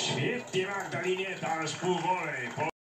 Świetnie Magdalinie, dasz pół wolej.